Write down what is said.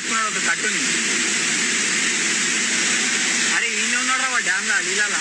కాదు ఒక కట్టుని. అరే ఈయన ఉన్నాడు రా డ్యామ్ లా నీళ్ళలా